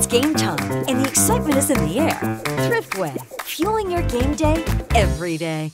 It's game time, and the excitement is in the air. Thriftway, fueling your game day every day.